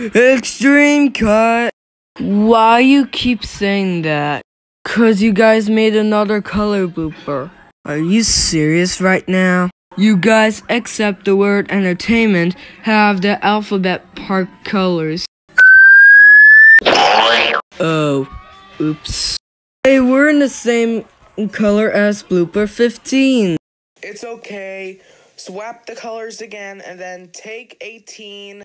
Extreme cut. Why you keep saying that? Cause you guys made another color blooper. Are you serious right now? You guys, except the word entertainment, have the alphabet park colors. Oh, oops. They were in the same color as blooper 15. It's okay. Swap the colors again and then take 18